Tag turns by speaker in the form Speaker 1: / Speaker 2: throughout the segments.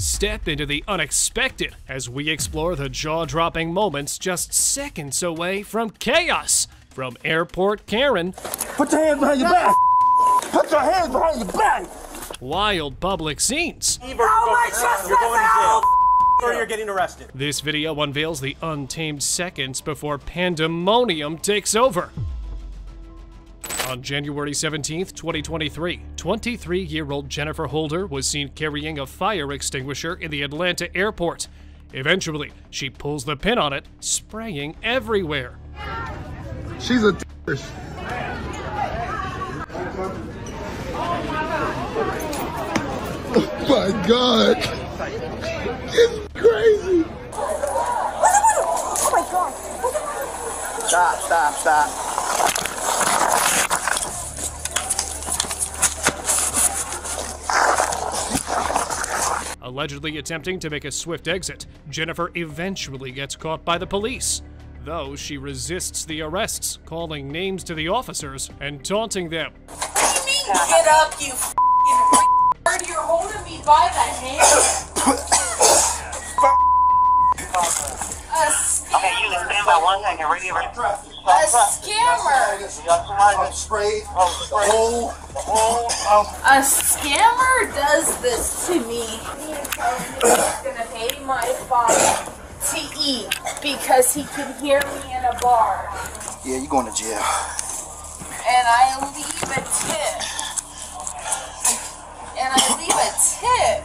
Speaker 1: Step into the unexpected as we explore the jaw dropping moments just seconds away from chaos. From Airport Karen,
Speaker 2: Put your hands behind your back. Put your hands behind your back.
Speaker 1: wild public scenes.
Speaker 3: You're going to. Or you're getting arrested.
Speaker 1: This video unveils the untamed seconds before pandemonium takes over. On January 17th, 2023, 23 year old Jennifer Holder was seen carrying a fire extinguisher in the Atlanta airport. Eventually, she pulls the pin on it, spraying everywhere.
Speaker 4: She's a terrorist. Oh my god. It's crazy.
Speaker 5: Oh my god.
Speaker 2: Stop, stop, stop.
Speaker 1: Allegedly attempting to make a swift exit, Jennifer eventually gets caught by the police. Though she resists the arrests, calling names to the officers and taunting them.
Speaker 5: What do you mean, Get up, you f***ing. You're holding me by the hand. A, sc-
Speaker 6: Okay, you can stand by one second. Ready, ready.
Speaker 5: A scammer.
Speaker 2: Sprayed the whole, the whole. Um.
Speaker 5: A scammer does this to me. He is telling me he's gonna pay my father to eat because he can hear me in a bar.
Speaker 2: Yeah, you're going to jail.
Speaker 5: And I leave a tip. And I leave a tip.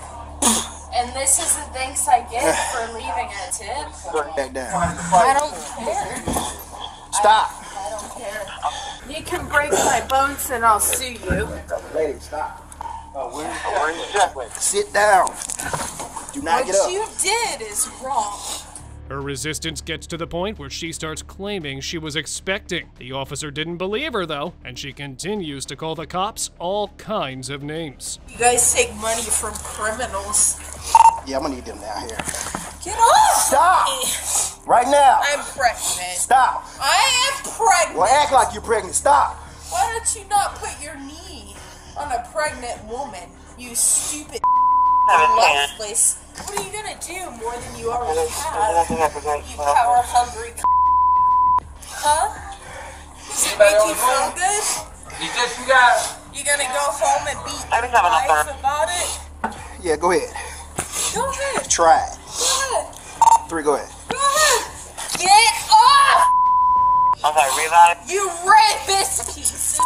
Speaker 5: And this is the thanks I get for leaving a tip.
Speaker 2: Back down.
Speaker 5: I don't care.
Speaker 2: Stop.
Speaker 5: I don't care. You can break my bones and I'll sue you.
Speaker 2: Lady, stop.
Speaker 6: Where's your checkmate?
Speaker 2: Sit down. Do not
Speaker 5: What
Speaker 2: get up.
Speaker 5: you did is wrong.
Speaker 1: Her resistance gets to the point where she starts claiming she was expecting. The officer didn't believe her, though, and she continues to call the cops all kinds of names.
Speaker 5: You guys take money from criminals.
Speaker 2: Yeah, I'm gonna need them down here.
Speaker 5: Get off!
Speaker 2: Stop.
Speaker 5: me.
Speaker 2: Right now.
Speaker 5: I'm pregnant.
Speaker 2: Stop.
Speaker 5: I am pregnant.
Speaker 2: Well, act like you're pregnant. Stop.
Speaker 5: Why don't you not put your knee on a pregnant woman? You stupid
Speaker 6: Seventeen.
Speaker 5: loveless. What are you gonna do more than you already have? You power hungry. Huh? Does it make you feel good?
Speaker 7: You just you got
Speaker 5: You gonna go home and beat
Speaker 6: Let me
Speaker 5: your
Speaker 6: have enough
Speaker 5: wife
Speaker 6: time.
Speaker 5: about it?
Speaker 2: Yeah, go ahead.
Speaker 5: Go ahead.
Speaker 2: Try it.
Speaker 5: Go ahead.
Speaker 2: Three. Go ahead.
Speaker 5: Get off!
Speaker 6: I'm sorry, revive.
Speaker 5: You rapist piece of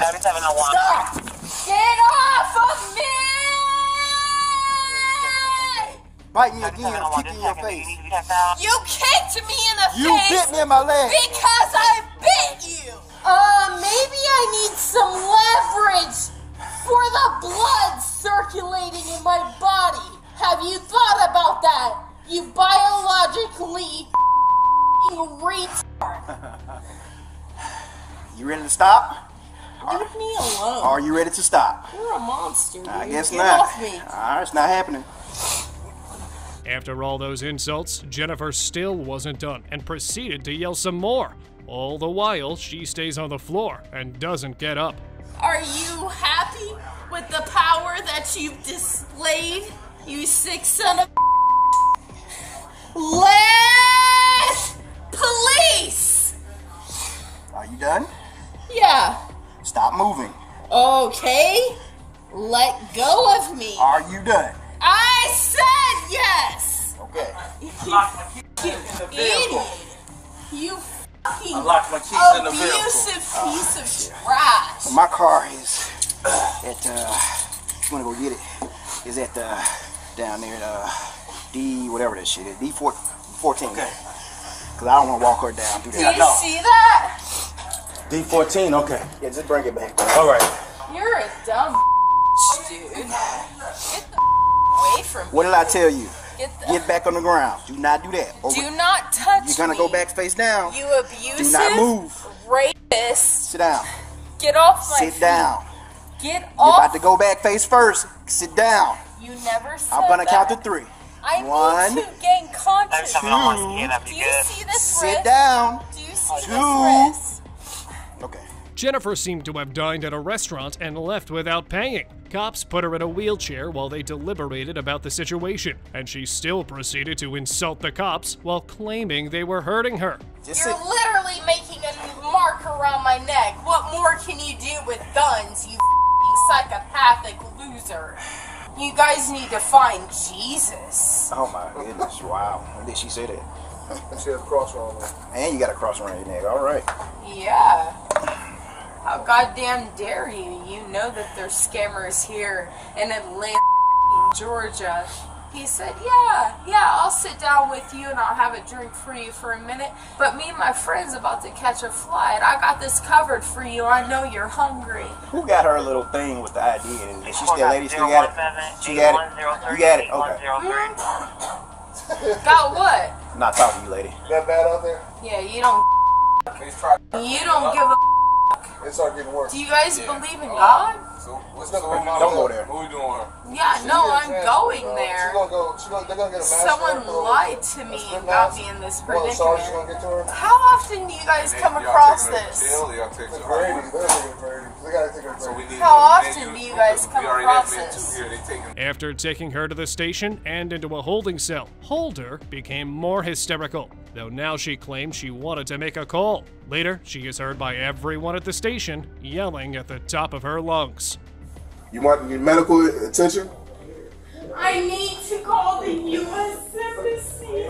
Speaker 6: 3701.
Speaker 2: Stop.
Speaker 5: Get off of me!
Speaker 2: Bite me again.
Speaker 6: 3701,
Speaker 2: Kick in your
Speaker 6: you
Speaker 2: face.
Speaker 6: need to be?
Speaker 5: You kicked me in the
Speaker 2: You
Speaker 5: face
Speaker 2: bit me in my leg.
Speaker 5: because I bit you. Uh, maybe I need some leverage for the blood circulating in my body. Have you thought about that? You biologically retard.
Speaker 2: You ready to stop?
Speaker 5: Leave me alone.
Speaker 2: Are you ready to stop?
Speaker 5: You're a monster. Dude.
Speaker 2: I guess
Speaker 5: Get
Speaker 2: not.
Speaker 5: off me.
Speaker 2: All right, it's not happening.
Speaker 1: After all those insults, Jennifer still wasn't done and proceeded to yell some more. All the while, she stays on the floor and doesn't get up.
Speaker 5: Are you happy with the power that you've displayed, you sick son of Let police!
Speaker 2: Are you done?
Speaker 5: Yeah.
Speaker 2: Stop moving.
Speaker 5: Okay. Let go of me.
Speaker 2: Are you done?
Speaker 5: I said yes.
Speaker 2: Okay.
Speaker 5: You idiot. You fucking
Speaker 7: locked my keys in the vehicle.
Speaker 5: abusive piece of trash.
Speaker 2: My car is at uh you wanna go get it. Is at the down there at uh D whatever that shit is. D four fourteen.
Speaker 7: Okay.
Speaker 2: Cause I don't wanna walk her down through
Speaker 5: Do
Speaker 2: that.
Speaker 5: you see that?
Speaker 7: D14. Okay.
Speaker 2: Yeah, just bring it back.
Speaker 7: All right.
Speaker 5: You're a dumb dude. Get the away from me.
Speaker 2: What did I tell you?
Speaker 5: Get the
Speaker 2: Get back on the ground. Do not do that. Or
Speaker 5: Do not touch
Speaker 2: you're gonna
Speaker 5: me.
Speaker 2: go back face down.
Speaker 5: You abusive
Speaker 2: Do not move.
Speaker 5: rapist.
Speaker 2: Sit down.
Speaker 5: Get off my
Speaker 2: Sit
Speaker 5: feet.
Speaker 2: down.
Speaker 5: Get
Speaker 2: You're about to go back face first. Sit down.
Speaker 5: You never said
Speaker 2: I'm gonna
Speaker 5: that.
Speaker 2: count to three.
Speaker 5: I
Speaker 2: One,
Speaker 5: need to gain consciousness.
Speaker 6: 3701. Yeah,
Speaker 5: Do you see this
Speaker 2: Sit
Speaker 5: wrist?
Speaker 2: down.
Speaker 5: Do you see
Speaker 2: Two.
Speaker 5: this wrist?
Speaker 2: Okay.
Speaker 1: Jennifer seemed to have dined at a restaurant and left without paying. Cops put her in a wheelchair while they deliberated about the situation, and she still proceeded to insult the cops while claiming they were hurting her.
Speaker 2: Just
Speaker 5: You're literally making a mark around my neck. What more can you do with guns, you f***ing psychopathic loser? You guys need to find Jesus.
Speaker 2: Oh my goodness! Wow. When did she say that?
Speaker 4: She has a cross on her.
Speaker 2: And you got a cross around your neck. All right.
Speaker 5: Yeah. How goddamn dare you? You know that there's scammers here in Atlanta, Georgia. He said, Yeah, yeah, I'll sit down with you and I'll have a drink for you for a minute. But me and my friend's about to catch a flight. I got this covered for you. I know you're hungry.
Speaker 2: Who got her little thing with the ID? And is she still lady? Still got it? She got it. You got it. Okay.
Speaker 5: Got what?
Speaker 2: Not talking to you, lady.
Speaker 4: That bad out there?
Speaker 5: Yeah, you don't.
Speaker 4: He's trying.
Speaker 5: You don't give a.
Speaker 4: It started getting worse.
Speaker 5: Do you guys believe in God?
Speaker 4: So what's
Speaker 2: Don't go there.
Speaker 7: What are we doing her?
Speaker 5: Yeah, no, I'm going there.
Speaker 4: She's gonna go. She's gonna, they're gonna get a mask.
Speaker 5: Someone lied to me and got me in this
Speaker 4: Well, the sergeant's
Speaker 5: predicament.
Speaker 4: gonna get to her.
Speaker 5: How often do you guys come across this?
Speaker 7: Jail, y'all take
Speaker 4: The
Speaker 7: her
Speaker 4: Brady, they're taking Brady. They gotta take her to
Speaker 7: So we
Speaker 4: Brady.
Speaker 7: need
Speaker 5: How often do you guys come across this?
Speaker 7: too here. They taking
Speaker 1: After taking her to the station and into a holding cell, Holder became more hysterical, though now she claims she wanted to make a call. Later, she is heard by everyone at the station yelling at the top of her lungs.
Speaker 4: You want your medical attention?
Speaker 5: I need to call the U.S. Embassy.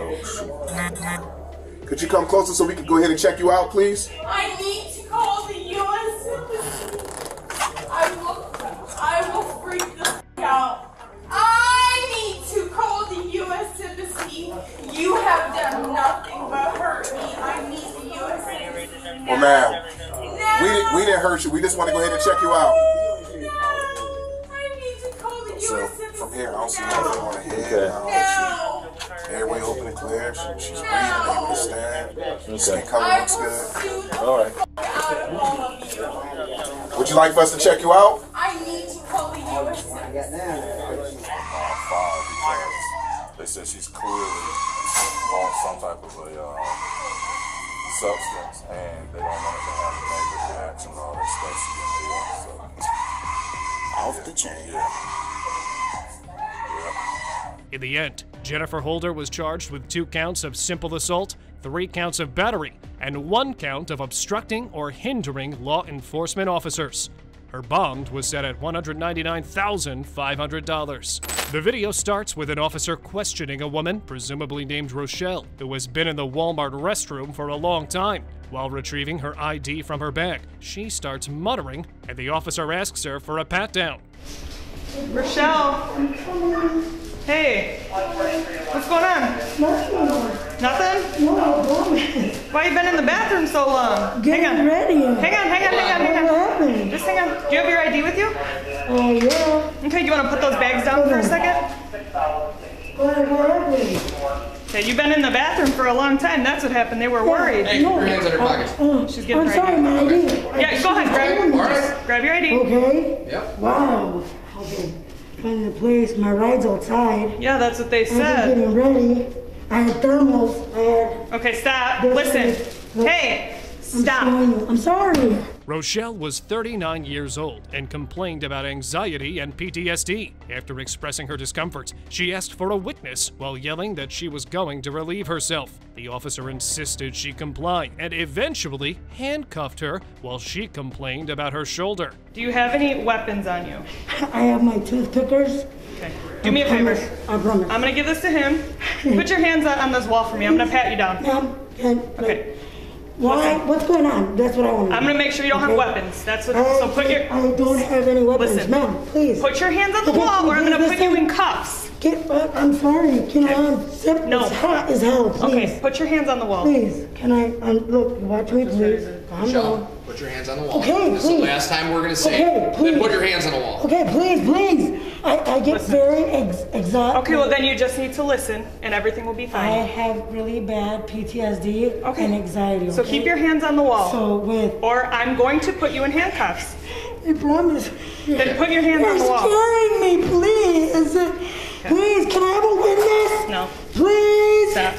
Speaker 4: Could you come closer so we can go ahead and check you out, please?
Speaker 5: I need to call the U.S. Embassy. I will, I will freak the f- out. I need to call the U.S. Embassy. You have done nothing but hurt me. I need the U.S. Embassy.
Speaker 4: Well,
Speaker 5: now.
Speaker 4: ma'am, we didn't we didn't hurt you. We just want to go ahead and check you out.
Speaker 5: No. I need to call the U.S.
Speaker 4: So from here, I don't see
Speaker 5: now.
Speaker 4: nothing on her head. I don't see airway open and clear. She, she's breathing, able to stand. Skin color looks good.
Speaker 5: all right. out of all of you.
Speaker 4: Would you like for us to check you out?
Speaker 5: I need to call the U.S.
Speaker 7: Five because they said she's clearly on some type of a uh, substance, and they don't want her to have a negative reaction and all that stuff. She didn't want, so
Speaker 2: Off the chain.
Speaker 1: In the end, Jennifer Holder was charged with two counts of simple assault, three counts of battery, and one count of obstructing or hindering law enforcement officers. Her bond was set at $199,500. The video starts with an officer questioning a woman, presumably named Rochelle, who has been in the Walmart restroom for a long time. While retrieving her ID from her bag, she starts muttering, and the officer asks her for a pat down.
Speaker 8: Rochelle. Hey. What's going on? Nothing? Nothing? Why you been in the bathroom so long? hang on.
Speaker 9: ready.
Speaker 8: Hang on, hang on, hang on, hang on. Just hang on. Do you have your ID with you?
Speaker 9: Oh, yeah.
Speaker 8: Okay, you want to put those bags down for a second?
Speaker 9: What, what?
Speaker 8: Okay, you've been in the bathroom for a long time. That's what happened. They were worried.
Speaker 9: Hey, No.
Speaker 10: Your hands in her pockets.
Speaker 9: Oh,
Speaker 8: She's getting
Speaker 9: I'm
Speaker 8: her
Speaker 9: sorry,
Speaker 8: ID.
Speaker 9: my ID.
Speaker 8: Yeah, go ahead, grab, just grab your ID.
Speaker 9: Okay.
Speaker 10: Yep.
Speaker 9: Wow. Okay. Find the place. My ride's outside.
Speaker 8: Yeah, that's what they said.
Speaker 9: I'm getting ready. I had thermals. I had.
Speaker 8: Okay, stop. Listen.
Speaker 9: is-
Speaker 8: Hey,
Speaker 9: I'm
Speaker 8: stop.
Speaker 9: I'm sorry.
Speaker 1: Rochelle was 39 years old and complained about anxiety and PTSD. After expressing her discomfort, she asked for a witness while yelling that she was going to relieve herself. The officer insisted she comply and eventually handcuffed her while she complained about her shoulder.
Speaker 8: Do you have any weapons on you?
Speaker 9: I have my toothpickers.
Speaker 8: Okay. Do me a favor.
Speaker 9: I promise.
Speaker 8: I'm gonna give this to him. Put your hands on, on this wall for me. I'm gonna pat you down.
Speaker 9: Ma'am, can,
Speaker 8: Okay.
Speaker 9: Why?
Speaker 8: Listen.
Speaker 9: What's going on? That's what I want to
Speaker 8: I'm gonna make sure you don't have weapons. That's what.
Speaker 9: I,
Speaker 8: So put your
Speaker 9: I don't have any weapons,
Speaker 8: Listen.
Speaker 9: ma'am. Please.
Speaker 8: put your hands on the
Speaker 9: Okay,
Speaker 8: wall, or I'm gonna put you in cuffs.
Speaker 9: Get, uh, I'm sorry. Can I unzip?
Speaker 8: No.
Speaker 9: It's hot as hell. Please.
Speaker 8: Okay. Put your hands on the wall.
Speaker 9: Please. Can I? Um, look. Watch me, please. Calm
Speaker 10: Michelle,
Speaker 9: down.
Speaker 10: put your hands on the wall.
Speaker 9: Okay,
Speaker 10: This is the last time we're gonna say
Speaker 9: Okay, please.
Speaker 10: Then put your hands on the wall.
Speaker 9: Okay, please, please. I, I get very ex- exhausted.
Speaker 8: Okay. Well, then you just need to listen, and everything will be fine.
Speaker 9: I have really bad PTSD
Speaker 8: Okay.
Speaker 9: and anxiety.
Speaker 8: So keep your hands on the wall,
Speaker 9: So with,
Speaker 8: or I'm going to put you in handcuffs.
Speaker 9: I promise.
Speaker 8: Then put your hands
Speaker 9: You're
Speaker 8: on the wall.
Speaker 9: You're scaring me, please. Please, can I have a witness?
Speaker 8: No.
Speaker 9: Please.
Speaker 8: Stop.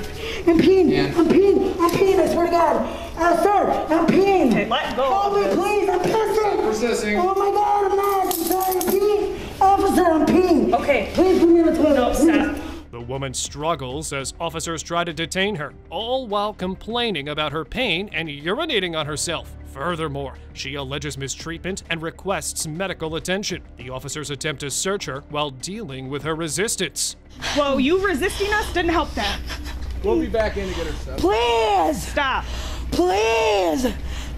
Speaker 9: I'm peeing.
Speaker 10: Yeah.
Speaker 9: I'm peeing. I'm peeing. I swear to God. Uh, sir, I'm peeing.
Speaker 8: Okay, let go
Speaker 9: Help
Speaker 8: of
Speaker 9: me,
Speaker 8: this.
Speaker 9: please. I'm peeing.
Speaker 10: processing.
Speaker 9: Oh my god, I'm not. I'm sorry. I'm peeing. Officer, I'm peeing.
Speaker 8: Okay.
Speaker 9: Please put me in the toilet.
Speaker 8: No, stop.
Speaker 1: The woman struggles as officers try to detain her, all while complaining about her pain and urinating on herself. Furthermore, she alleges mistreatment and requests medical attention. The officers attempt to search her while dealing with her resistance.
Speaker 8: Well, you resisting us didn't help that.
Speaker 10: We'll be back in to get her stuff.
Speaker 9: Please.
Speaker 8: Stop.
Speaker 9: Please.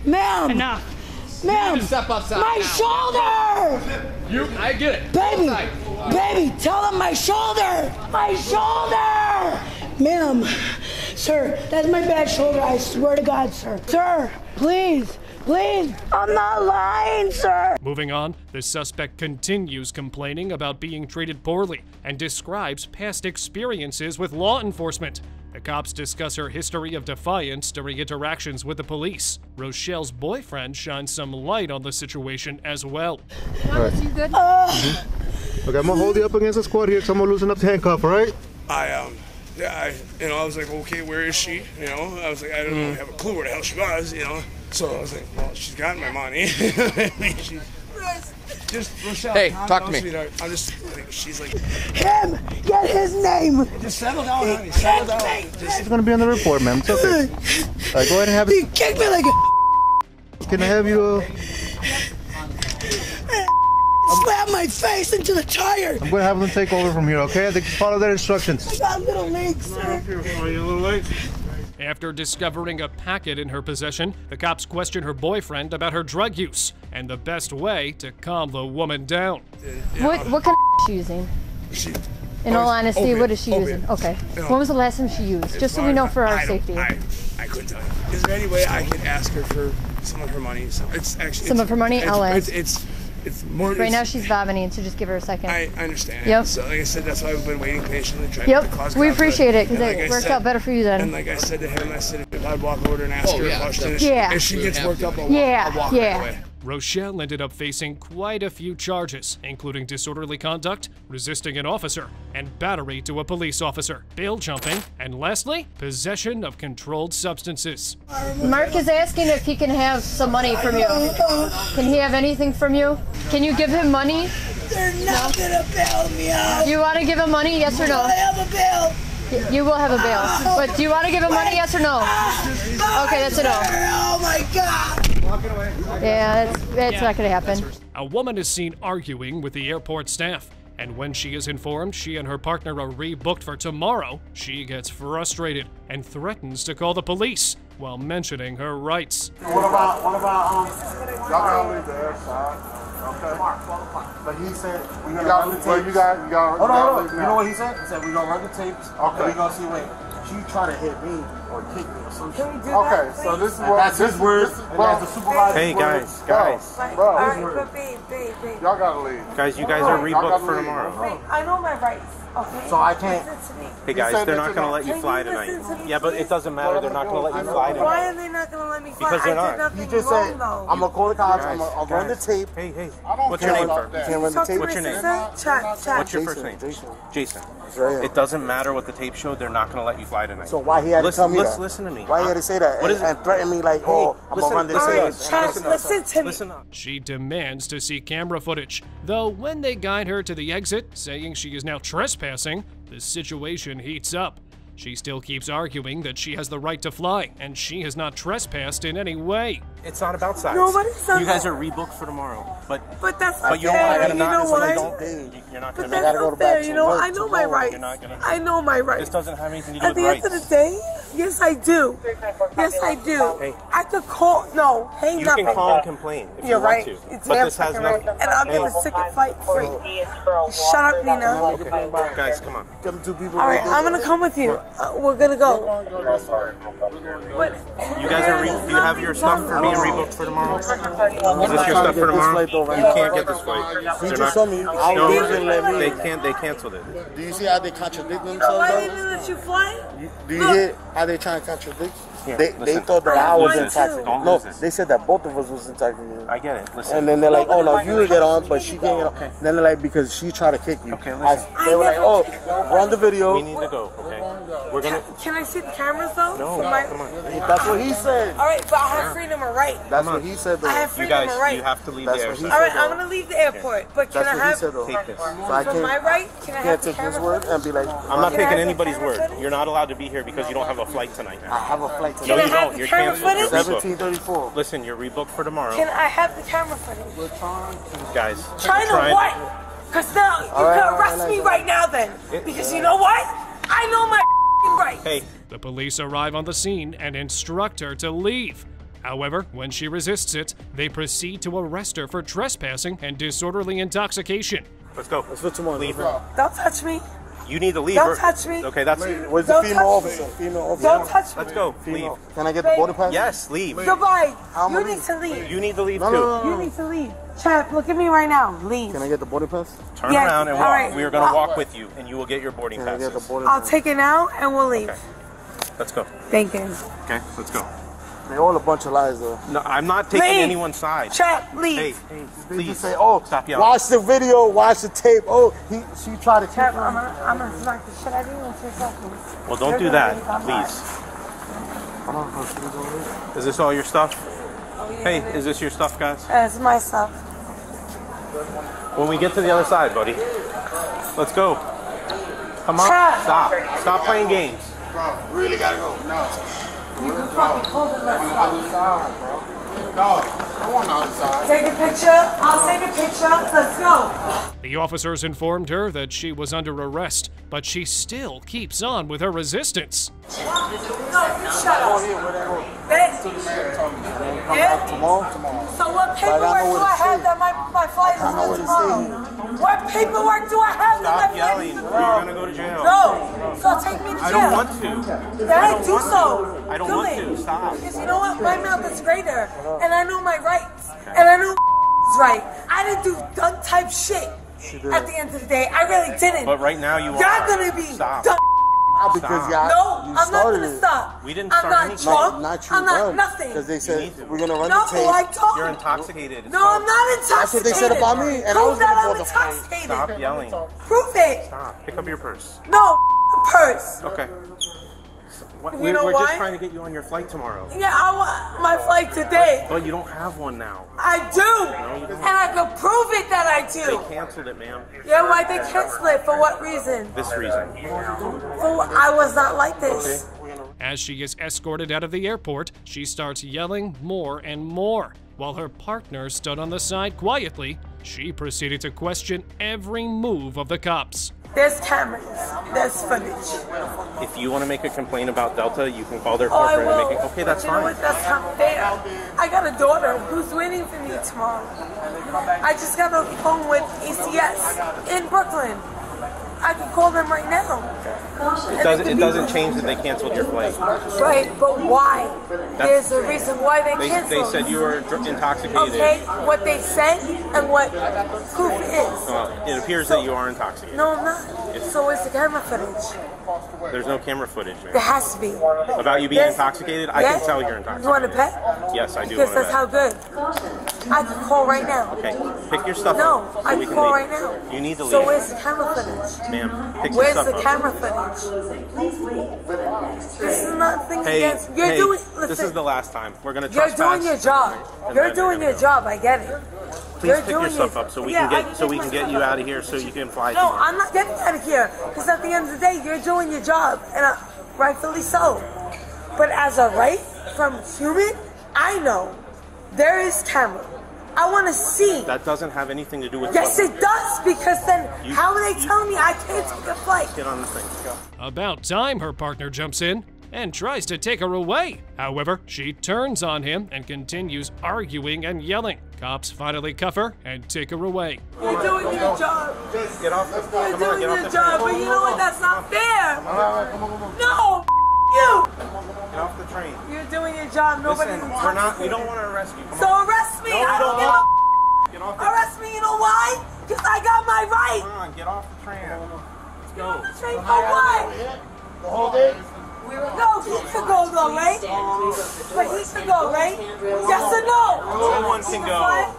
Speaker 9: Ma'am.
Speaker 8: Enough.
Speaker 9: Ma'am.
Speaker 10: Step outside.
Speaker 9: My
Speaker 10: now.
Speaker 9: shoulder.
Speaker 10: You, I get it.
Speaker 9: Baby.
Speaker 10: Outside.
Speaker 9: Baby, tell them my shoulder. My shoulder. Ma'am. Sir, that's my bad shoulder. I swear to God, sir. Sir, please. Please. I'm not lying, sir.
Speaker 1: Moving on, the suspect continues complaining about being treated poorly and describes past experiences with law enforcement. The cops discuss her history of defiance during interactions with the police. Rochelle's boyfriend shines some light on the situation as well.
Speaker 11: You good? Okay, I'm gonna hold you up against the squad here because I'm gonna loosen up the handcuff, all right?
Speaker 12: I um yeah I you know I was like okay where is she you know I was like I don't
Speaker 11: Mm.
Speaker 12: have a clue where the hell she was you know so I was like well she's got my money I mean, she's just Rochelle
Speaker 10: Hey,
Speaker 12: calm
Speaker 10: talk
Speaker 12: down,
Speaker 10: to me.
Speaker 12: sweetheart. I'm just like she's like
Speaker 9: Him. Get his name.
Speaker 12: just settle down honey settle down just
Speaker 11: It's gonna be on the report, ma'am. It's okay. All right, go ahead and have
Speaker 9: He kicked me like a
Speaker 11: Can I have you? Uh,
Speaker 9: slammed my face into the tire.
Speaker 11: I'm gonna have them take over from here, okay? They can follow their instructions.
Speaker 9: I got little legs, sir.
Speaker 12: are you a little late
Speaker 1: After discovering a packet in her possession, the cops question her boyfriend about her drug use and the best way to calm the woman down.
Speaker 13: Uh, what what kind of is she using?
Speaker 12: she
Speaker 13: In all oh, honesty,
Speaker 12: opiate,
Speaker 13: what is she
Speaker 12: opiate.
Speaker 13: using? Okay.
Speaker 12: You know,
Speaker 13: When was the last time she used? Just so we know for our
Speaker 12: I
Speaker 13: safety.
Speaker 12: I, I couldn't tell you is there any way I could ask her for some of her money so it's actually
Speaker 13: Some
Speaker 12: it's-
Speaker 13: of her money?
Speaker 12: it's,
Speaker 13: I'll
Speaker 12: it's,
Speaker 13: ask.
Speaker 12: it's it's more
Speaker 13: Right
Speaker 12: it's-
Speaker 13: now she's vomiting, so just give her a second.
Speaker 12: I I understand.
Speaker 13: Yep.
Speaker 12: So like I said, that's why I've been waiting patiently. Trying
Speaker 13: Yep,
Speaker 12: to cause
Speaker 13: we appreciate it
Speaker 12: because
Speaker 13: it
Speaker 12: like
Speaker 13: worked
Speaker 12: said-
Speaker 13: out better for you then.
Speaker 12: And like I said to him, I said if I'd walk over and ask
Speaker 10: Oh,
Speaker 12: her
Speaker 10: yeah,
Speaker 12: a question, if,
Speaker 13: Yeah.
Speaker 12: she, if she gets worked up, I'll,
Speaker 13: Yeah,
Speaker 12: I'll walk
Speaker 13: yeah.
Speaker 12: right away.
Speaker 1: Rochelle ended up facing quite a few charges, including disorderly conduct, resisting an officer, and battery to a police officer, bail jumping, and lastly, possession of controlled substances.
Speaker 13: Mark is asking if he can have some money from you. Can he have anything from you? Can you give him money?
Speaker 9: They're not gonna bail me out.
Speaker 13: Do you want to give him money? Yes or no?
Speaker 9: I have a bail.
Speaker 13: You will have a bail. But do you want to give him money? Yes or no? Okay, that's it. no.
Speaker 9: Oh my god.
Speaker 13: Yeah, that's, that's not going to happen.
Speaker 1: A woman is seen arguing with the airport staff, and when she is informed she and her partner are rebooked for tomorrow, she gets frustrated and threatens to call the police while mentioning her rights.
Speaker 4: What about, what about, um, y'all gotta leave the air side, okay? But he said, we
Speaker 14: gonna
Speaker 4: gotta,
Speaker 14: run the
Speaker 4: well, you got, you got,
Speaker 14: Hold
Speaker 4: you
Speaker 14: on, hold on. You know what he said? He said we're gonna run the tapes.
Speaker 4: Okay.
Speaker 14: And we gonna see wait. She tried to hit me or kick me or some shit.
Speaker 4: Okay, so this is what,
Speaker 14: that's
Speaker 4: this
Speaker 14: his
Speaker 4: is,
Speaker 14: word,
Speaker 4: this is,
Speaker 14: and
Speaker 4: bro,
Speaker 14: that's the supervisor's
Speaker 15: Hey,
Speaker 14: word.
Speaker 15: guys, guys.
Speaker 4: Bro, bro,
Speaker 14: Alright, but
Speaker 16: babe, babe, babe.
Speaker 4: y'all gotta leave.
Speaker 15: Guys, you guys are rebooked for
Speaker 4: leave.
Speaker 15: tomorrow. Oh.
Speaker 16: I know my rights, okay?
Speaker 14: So I can't-
Speaker 16: Listen to me.
Speaker 15: Hey guys, they're not gonna let you fly tonight.
Speaker 16: listen to me,
Speaker 15: Yeah, but it doesn't matter. They're not gonna let you fly tonight.
Speaker 16: Why are they not gonna let me fly?
Speaker 15: Because they're not.
Speaker 14: You just
Speaker 16: wrong,
Speaker 14: said,
Speaker 16: though.
Speaker 14: I'm gonna call the cops, I'm gonna run the tape.
Speaker 15: Hey, hey. What's your name,
Speaker 4: about
Speaker 15: sir?
Speaker 14: Can't run the tape.
Speaker 15: What's your name?
Speaker 16: Chat, chat.
Speaker 15: What's your first name?
Speaker 14: Jason.
Speaker 15: Jason.
Speaker 14: It's right here.
Speaker 15: It doesn't matter what the tape showed. They're not gonna let you fly tonight.
Speaker 14: So why he had
Speaker 15: listen,
Speaker 14: to tell me
Speaker 15: listen,
Speaker 14: that?
Speaker 15: Listen to me.
Speaker 14: Why he had to say that
Speaker 15: What
Speaker 14: and,
Speaker 15: is
Speaker 14: and threaten me like, oh, I'm gonna run this
Speaker 15: listen
Speaker 14: tape.
Speaker 15: up.
Speaker 16: Alright, chat,
Speaker 15: Listen
Speaker 16: listen to me.
Speaker 15: Listen up.
Speaker 1: She demands to see camera footage, though when they guide her to the exit, saying she is now trespassing, the situation heats up. She still keeps arguing that she has the right to fly, and she has not trespassed in any way.
Speaker 15: It's not about size.
Speaker 16: Nobody said
Speaker 15: You guys
Speaker 16: that.
Speaker 15: are rebooked for tomorrow, but
Speaker 16: But that's not
Speaker 15: but you don't
Speaker 16: fair.
Speaker 15: want to
Speaker 16: You
Speaker 15: not.
Speaker 16: know
Speaker 15: so
Speaker 16: why?
Speaker 15: you don't. you- You're not
Speaker 16: But
Speaker 15: gonna.
Speaker 16: that's
Speaker 14: gotta go
Speaker 16: not
Speaker 14: to back
Speaker 16: fair.
Speaker 14: to
Speaker 16: You know,
Speaker 14: work
Speaker 16: I know my
Speaker 14: tomorrow.
Speaker 16: rights.
Speaker 15: You're not gonna-
Speaker 16: I know my rights.
Speaker 15: This doesn't have anything to do
Speaker 16: At
Speaker 15: with
Speaker 16: the end of the day, yes, I do. Yes, I do.
Speaker 15: Hey.
Speaker 16: I could call. No, hang
Speaker 15: You
Speaker 16: nothing.
Speaker 15: can call and complain if
Speaker 16: You're
Speaker 15: you
Speaker 16: right.
Speaker 15: want to,
Speaker 16: It's
Speaker 15: but this has
Speaker 16: fucking
Speaker 15: nothing.
Speaker 16: And I'll give a ticket flight free. Shut up, Nina.
Speaker 15: Okay, guys, come on.
Speaker 14: Them two people.
Speaker 16: All right, I'm gonna come with you. Uh, we're gonna go. But
Speaker 15: You guys are. Re- do you have your stuff for being rebooked for tomorrow? Is this your stuff for tomorrow? You can't get this flight.
Speaker 14: He
Speaker 15: They're
Speaker 14: just
Speaker 15: not-
Speaker 14: told me. I
Speaker 15: No,
Speaker 14: was didn't let me.
Speaker 15: they can't. They canceled it.
Speaker 14: Do you see how they contradict themselves?
Speaker 16: why didn't they let you fly?
Speaker 14: Do you hear how they trying to contradict?
Speaker 15: Here,
Speaker 14: they they thought that
Speaker 15: Don't
Speaker 14: I was
Speaker 15: lose this.
Speaker 14: intoxicated.
Speaker 15: Don't
Speaker 14: No,
Speaker 15: lose this.
Speaker 14: they said that both of us was in intoxicated.
Speaker 15: I get it. Listen.
Speaker 14: And then they're like, oh no, you would get on, but she can't get on. Then they're like, because she tried to kick you.
Speaker 15: Okay,
Speaker 14: I,
Speaker 15: listen.
Speaker 14: they were like, oh, run the video.
Speaker 15: We need to go. Okay. We're We're gonna.
Speaker 16: Can I see the cameras though?
Speaker 15: No,
Speaker 16: For my-
Speaker 15: come on.
Speaker 4: That's what he said.
Speaker 16: All right, but I have freedom of right.
Speaker 4: That's what he said, though.
Speaker 16: I have
Speaker 15: You
Speaker 16: freedom
Speaker 15: guys,
Speaker 16: of right.
Speaker 15: you have to leave
Speaker 4: That's
Speaker 15: the airport.
Speaker 16: All right, I'm gonna leave the airport, but can
Speaker 4: That's
Speaker 16: I
Speaker 4: what he
Speaker 16: have
Speaker 4: said, though.
Speaker 15: Take this.
Speaker 4: So I can't.
Speaker 16: My right? Can I have?
Speaker 4: Can't take his word and be like.
Speaker 15: I'm not
Speaker 16: Can I have
Speaker 15: taking anybody's word. You're not allowed to be here because you don't have a flight tonight.
Speaker 4: I have a flight
Speaker 15: No,
Speaker 16: Can I
Speaker 15: you
Speaker 16: have
Speaker 15: don't.
Speaker 16: the
Speaker 15: You're
Speaker 16: camera
Speaker 15: canceled.
Speaker 16: Footage?
Speaker 4: 1734.
Speaker 15: Listen, you're rebooked for tomorrow,
Speaker 16: Can I have the camera footage?
Speaker 15: guys.
Speaker 16: Trying to
Speaker 15: try-
Speaker 16: what? Because now you
Speaker 4: All right,
Speaker 16: can
Speaker 4: all right,
Speaker 16: arrest
Speaker 4: all
Speaker 16: me
Speaker 4: right.
Speaker 16: right now then. Because you know what? I know my rights.
Speaker 15: Hey,
Speaker 1: The police arrive on the scene and instruct her to leave. However, when she resists it, they proceed to arrest her for trespassing and disorderly intoxication.
Speaker 15: let's go.
Speaker 4: Let's go tomorrow.
Speaker 15: Leave. her.
Speaker 16: Don't touch me.
Speaker 15: You need to leave.
Speaker 16: Don't touch me.
Speaker 15: Okay, that's.
Speaker 4: Where's the
Speaker 16: Don't
Speaker 4: female
Speaker 16: touch
Speaker 4: officer?
Speaker 16: me.
Speaker 4: Female officer.
Speaker 16: Don't touch me.
Speaker 15: Let's go.
Speaker 4: Female.
Speaker 15: Leave.
Speaker 4: Can I get the border pass?
Speaker 15: Yes, leave.
Speaker 16: Goodbye.
Speaker 4: How
Speaker 16: You
Speaker 4: am I
Speaker 16: need to leave.
Speaker 15: You need to leave
Speaker 4: No,
Speaker 15: too.
Speaker 4: no, no,
Speaker 16: You need to leave. Chad, look at me right now. Leave.
Speaker 4: Can I get the border pass?
Speaker 15: Turn
Speaker 16: Yes,
Speaker 15: around and
Speaker 16: all
Speaker 15: walk.
Speaker 16: right.
Speaker 15: We are going to
Speaker 16: Well-
Speaker 15: walk with you, and you will get your boarding
Speaker 4: Can I get the
Speaker 15: passes.
Speaker 4: border
Speaker 16: I'll
Speaker 4: pass?
Speaker 16: take it now and we'll leave.
Speaker 15: Let's go.
Speaker 16: Thank you.
Speaker 15: Okay, let's go.
Speaker 4: They're all a bunch of lies, though.
Speaker 15: No, I'm not taking
Speaker 16: Leave.
Speaker 15: anyone's side.
Speaker 16: Chad, leave.
Speaker 15: Hey, hey,
Speaker 4: They
Speaker 15: please.
Speaker 4: say, oh,
Speaker 15: Stop yelling.
Speaker 4: watch the video, watch the tape. Oh, he, she tried to
Speaker 16: Chad,
Speaker 4: keep
Speaker 16: I'm gonna, I'm gonna smack the shit out of you in two seconds.
Speaker 15: Well, don't
Speaker 16: You're
Speaker 15: do
Speaker 16: gonna
Speaker 15: that,
Speaker 16: leave, I'm not.
Speaker 15: please. Is this all your stuff? Oh, hey, is this your stuff, guys?
Speaker 16: Uh, That's my stuff.
Speaker 15: When we get to the other side, buddy. Let's go. Come on.
Speaker 16: Chad.
Speaker 15: Stop. Stop playing games.
Speaker 4: Bro, Really gotta go. No.
Speaker 16: You can fucking hold it like
Speaker 4: No, I want the other side.
Speaker 16: Take a picture. I'll take a picture. Let's go.
Speaker 1: The officers informed her that she was under arrest, but she still keeps on with her resistance.
Speaker 16: No, you shut up. Bitch. Yeah?
Speaker 4: Tomorrow? Tomorrow.
Speaker 16: So what paperwork do I have that my, my flight is
Speaker 4: I know
Speaker 16: due
Speaker 4: where to
Speaker 16: tomorrow? What paperwork do I have
Speaker 15: Stop
Speaker 16: flight
Speaker 15: yelling. You're gonna go to jail.
Speaker 16: No. So take me to jail.
Speaker 15: I don't want to.
Speaker 16: Then
Speaker 15: I
Speaker 16: I do so.
Speaker 15: to. I don't
Speaker 16: do
Speaker 15: want
Speaker 16: it.
Speaker 15: to. Stop.
Speaker 16: Because you know what? My mouth is greater. And I know my rights. And I know is right. I didn't do dumb type shit. At the end of the day, I really didn't.
Speaker 15: But right now you
Speaker 16: You're
Speaker 15: are.
Speaker 16: gonna be
Speaker 15: Stop.
Speaker 16: Dumb.
Speaker 4: Because y'all,
Speaker 16: No,
Speaker 4: you
Speaker 16: I'm not
Speaker 4: started
Speaker 16: gonna
Speaker 4: it.
Speaker 16: stop.
Speaker 15: We didn't
Speaker 16: I'm
Speaker 15: start
Speaker 16: not
Speaker 15: anything.
Speaker 16: drunk.
Speaker 4: Not, not you,
Speaker 16: I'm not
Speaker 4: done.
Speaker 16: nothing.
Speaker 4: Because they said
Speaker 15: need to.
Speaker 4: we're gonna run
Speaker 16: No,
Speaker 4: the tape.
Speaker 16: I don't.
Speaker 15: You're intoxicated. It's
Speaker 16: No. I'm not intoxicated.
Speaker 4: That's what they said about me, and I
Speaker 16: Prove
Speaker 4: was
Speaker 16: that
Speaker 4: gonna
Speaker 16: I'm
Speaker 4: call the police.
Speaker 16: intoxicated.
Speaker 15: Stop yelling.
Speaker 16: Prove it.
Speaker 15: Stop. Pick up your purse.
Speaker 16: No, the purse.
Speaker 15: Okay. What,
Speaker 16: You
Speaker 15: we're
Speaker 16: know
Speaker 15: we're
Speaker 16: why?
Speaker 15: just trying to get you on your flight tomorrow.
Speaker 16: Yeah, I want my flight today.
Speaker 15: But you don't have one now.
Speaker 16: I do. And I can prove it that I do.
Speaker 15: They
Speaker 16: do.
Speaker 15: canceled it, ma'am.
Speaker 16: Yeah, why they canceled it? For what reason?
Speaker 15: This reason.
Speaker 16: For I was not like this.
Speaker 1: As she is escorted out of the airport, she starts yelling more and more. While her partner stood on the side quietly, she proceeded to question every move of the cops.
Speaker 16: There's cameras. There's footage.
Speaker 15: If you want to make a complaint about Delta, you can call their
Speaker 16: Oh,
Speaker 15: corporate
Speaker 16: will.
Speaker 15: and make it. Okay, that's
Speaker 16: you know
Speaker 15: fine.
Speaker 16: what? That's not fair. I got a daughter who's waiting for me tomorrow. I just got a phone with ACS in Brooklyn. I can call them right now.
Speaker 15: It doesn't. It doesn't change that they canceled your flight.
Speaker 16: Right, but why? There's a reason why they
Speaker 15: They,
Speaker 16: canceled.
Speaker 15: they said you were intoxicated.
Speaker 16: Okay, what they said and what proof is.
Speaker 15: Well, it appears that you are intoxicated.
Speaker 16: No, I'm not. So it's the camera footage.
Speaker 15: There's no camera footage,
Speaker 16: There
Speaker 15: man.
Speaker 16: has to be.
Speaker 15: About you being
Speaker 16: There's-
Speaker 15: intoxicated, I
Speaker 16: Yeah?
Speaker 15: can tell you're intoxicated.
Speaker 16: You want to bet?
Speaker 15: Yes, I do
Speaker 16: Because that's how good. I can call right now.
Speaker 15: Okay, pick your stuff
Speaker 16: No,
Speaker 15: up so
Speaker 16: I can call
Speaker 15: leave.
Speaker 16: right now.
Speaker 15: You need to leave.
Speaker 16: So where's the camera footage?
Speaker 15: Ma'am, pick your
Speaker 16: Where's the
Speaker 15: up.
Speaker 16: camera footage? This is nothing
Speaker 15: Hey,
Speaker 16: against. You're
Speaker 15: hey,
Speaker 16: doing.
Speaker 15: this is the last time. We're gonna
Speaker 16: you're doing your job. You're doing your job. I get it.
Speaker 15: Please
Speaker 16: You're
Speaker 15: pick your stuff up so we
Speaker 16: Yeah,
Speaker 15: can get so we can get you out of here so you can fly.
Speaker 16: No. I'm not getting out of here because at the end of the day, you're doing your job, and uh, rightfully so. But as a right from human, I know there is camera. I want to see.
Speaker 15: That doesn't have anything to do with.
Speaker 16: Yes, it does because then
Speaker 15: You-
Speaker 16: how are they telling me I can't take a flight?
Speaker 15: Get on the thing. Go.
Speaker 1: About time her partner jumps in and tries to take her away. However, she turns on him and continues arguing and yelling. Cops finally cuff her and take her away.
Speaker 16: You're doing your job.
Speaker 15: Get off the.
Speaker 16: You're
Speaker 15: Come
Speaker 16: doing
Speaker 15: get
Speaker 16: your job,
Speaker 15: train.
Speaker 16: but you know what? That's not fair. No, you.
Speaker 15: Get off the train.
Speaker 16: You're doing your job. Nobody
Speaker 15: Listen,
Speaker 16: can
Speaker 15: we're not. We don't want to arrest you. Come
Speaker 16: So
Speaker 15: on.
Speaker 16: arrest me.
Speaker 15: No,
Speaker 16: I don't
Speaker 15: don't
Speaker 16: give a
Speaker 15: Get off.
Speaker 16: Arrest me. You know why? Because I got my right.
Speaker 15: Come on, get off the train. Let's go.
Speaker 16: Say for what?
Speaker 4: The whole day?
Speaker 16: No, he should go though, right? But he should go, right? Yes or no?
Speaker 15: No one can go.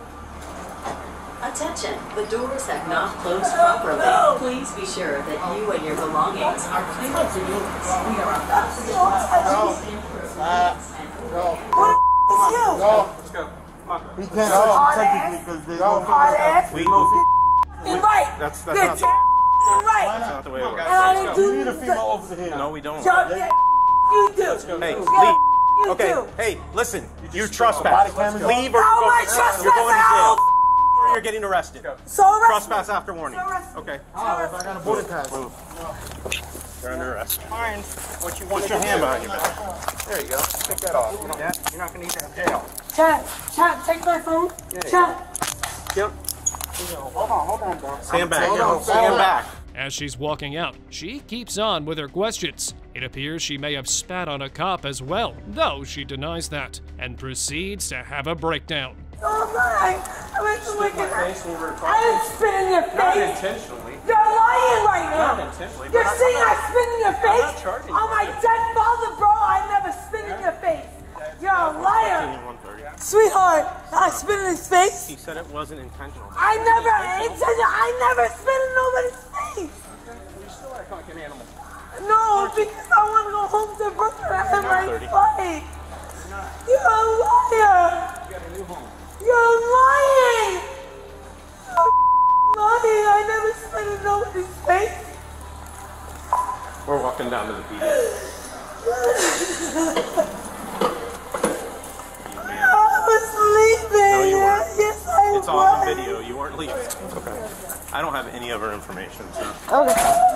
Speaker 17: Attention, the doors have not closed properly. Please be sure that you and your belongings are clear of the doors. We are about to
Speaker 14: Let's go. He can't you technically because there's no
Speaker 16: Hard ass.
Speaker 15: We
Speaker 16: And right.
Speaker 15: That's that's not.
Speaker 16: And right.
Speaker 15: that's not the way it works.
Speaker 16: And
Speaker 14: need a female over here.
Speaker 15: No, we don't.
Speaker 16: That you do.
Speaker 15: Hey, leave.
Speaker 16: You
Speaker 15: Okay,
Speaker 16: do.
Speaker 15: hey, listen. You trespass.
Speaker 14: cameras
Speaker 15: Leave or
Speaker 16: How
Speaker 15: you're
Speaker 16: much trespass
Speaker 15: you're going to jail. You're getting arrested.
Speaker 16: So arrest me.
Speaker 15: Trespass after warning.
Speaker 16: So.
Speaker 15: Okay.
Speaker 14: Oh, I got a boarding pass.
Speaker 15: You're under arrest. Fine. What you want? Put your hand behind your back. There you go. Take that off. You know, you're not going to need to have jail.
Speaker 16: Chat, chat, take my phone. Chat.
Speaker 15: Yep.
Speaker 14: Hold on, hold on, bro.
Speaker 15: Stand back.
Speaker 14: Hold on,
Speaker 15: Stand back.
Speaker 1: As she's walking out, she keeps on with her questions. It appears she may have spat on a cop as well, though she denies that, and proceeds to have a breakdown.
Speaker 16: Oh my! I went to look at I didn't spit in your face.
Speaker 3: Not intentionally.
Speaker 16: You're lying right now.
Speaker 3: Not intentionally.
Speaker 16: You're
Speaker 3: but
Speaker 16: saying I
Speaker 3: I'm
Speaker 16: spit in your face.
Speaker 3: I'm not
Speaker 16: face?
Speaker 3: charging
Speaker 16: Oh
Speaker 3: you.
Speaker 16: my dead father, bro! I never spit in your face. You're a liar, sweetheart. I spit in his face.
Speaker 15: He said it wasn't intentional.
Speaker 16: I never intended. I never spit in nobody's face.
Speaker 3: You still act like an animal.
Speaker 16: No, because I want to go home to Brooklyn and have my
Speaker 15: 30.
Speaker 16: fight. You're a liar.
Speaker 3: You got a new home.
Speaker 16: You're lying. You're lying. I never spit in nobody's face.
Speaker 15: We're walking down to the beach video. You weren't leaving. Okay. I don't have any of her information. So.
Speaker 16: Okay.